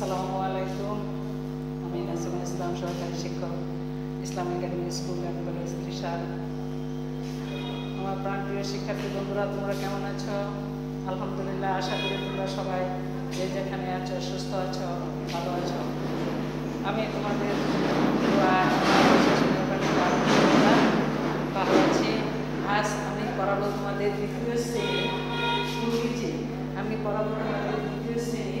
আসসালামু আলাইকুম। আমি নাসিমা ইসলাম সরকারি শিক্ষক, Islam academy school and college Trishal আমার প্রাণপ্রিয় শিক্ষার্থী বন্ধুরা, তোমরা কেমন আছো? আলহামদুলিল্লাহ, আশা করি তোমরা সবাই যে যেখানে আছো, সুস্থ আছো, ভালো আছো। আমি তোমাদের ভালো আছি। আজ আমি পড়াবো তোমাদের দ্বিতীয় শ্রেণি ইংরেজি আমি পড়াবো তোমাদের দ্বিতীয় শ্রেণি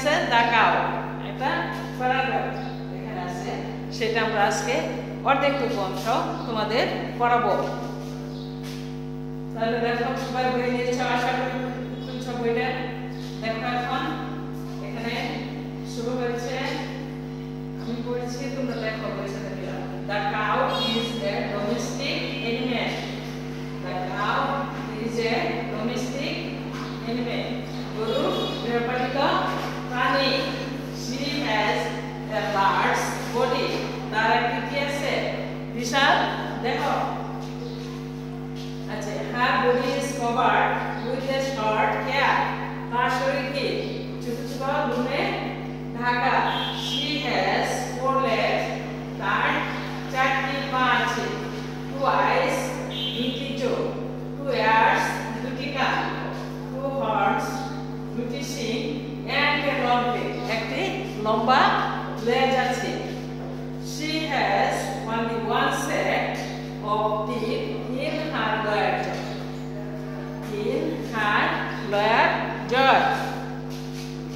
আছে দাকাও এটা প্যারাগ্রাফ এখানে আছে। সেটা আমরা আজকে অর্ধেকটুকু অংশ তোমাদের পড়াবো। তাহলে দেখো, সবাই বই নিয়েছ, আশা করি খুলছ বইটা। দেখো এখানে।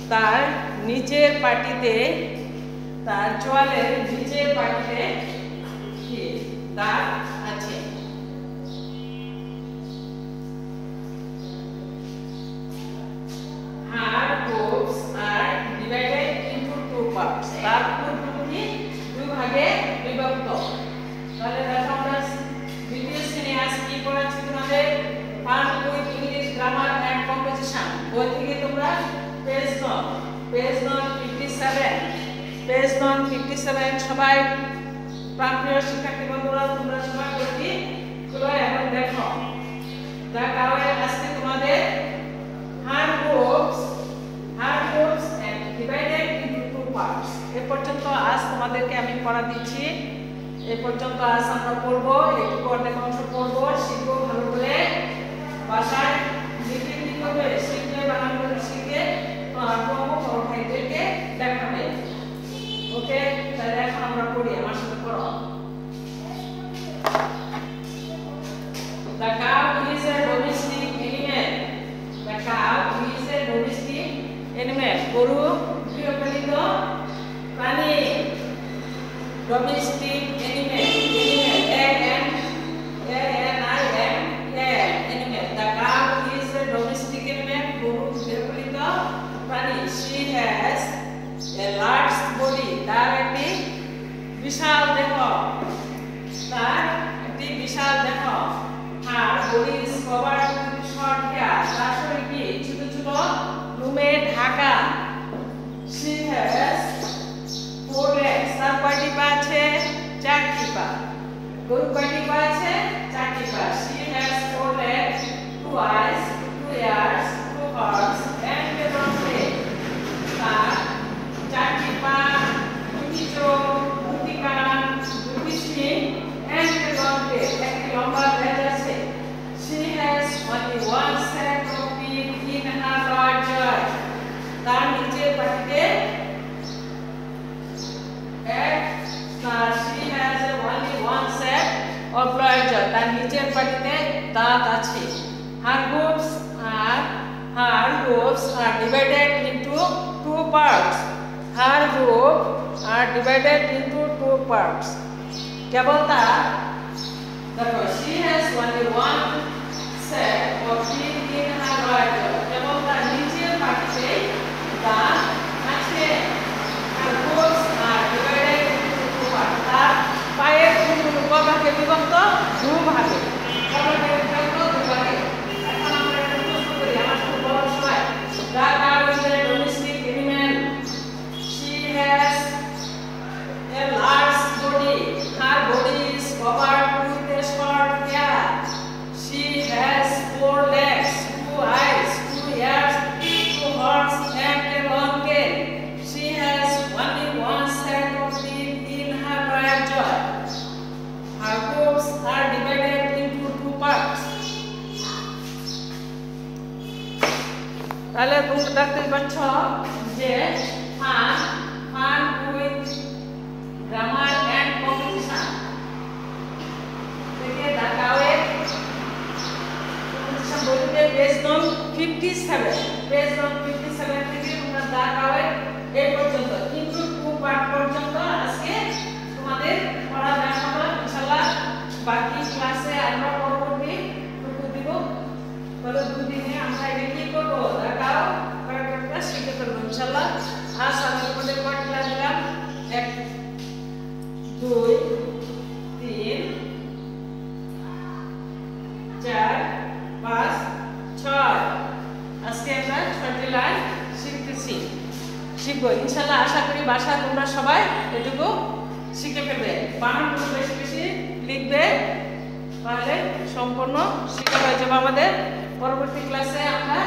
তার নিচের পাটিতে তার চোয়ালের নিচের পাটিতে কি পেজ নং ফিফটি সেভেন, সবাই প্রাণপ্রিয় শিক্ষার্থী বন্ধুরা, তোমরা সবাই বইটি খুলো এখন দেখো। দেখাও আজকে তোমাদের her boobs her boobs and divided into two parts এ পর্যন্ত আজ তোমাদেরকে আমি পড়া দিচ্ছি। এ পর্যন্ত আজ আমরা পড়ব, একটু অর্ধেক অংশ পড়ব, শিখব ভালো করে। বাসায় লিখে কি করবে? শিখলে বানান body is covered with short hair তার কি ছোট ছোট লুমে ঢাকা legs তার কয়টি পা আছে চারটি পা পা আছে চারটি পা and a long leg তার দাঁত আছে her boobs are her boobs are divided into two parts her boobs are divided into two parts কেবল তার দেখো she has only one set of teeth in her right पहले book देखते बच्चों जे हम हम कोई ग्रामर শিখব। ইনশাল্লাহ আশা করি বাসা তোমরা সবাই এটুকু শিখে ফেলবে। বানানগুলো বেশি বেশি লিখবে, তাহলে সম্পূর্ণ শিখে হয়ে যাবে আমাদের। পরবর্তী ক্লাসে আমরা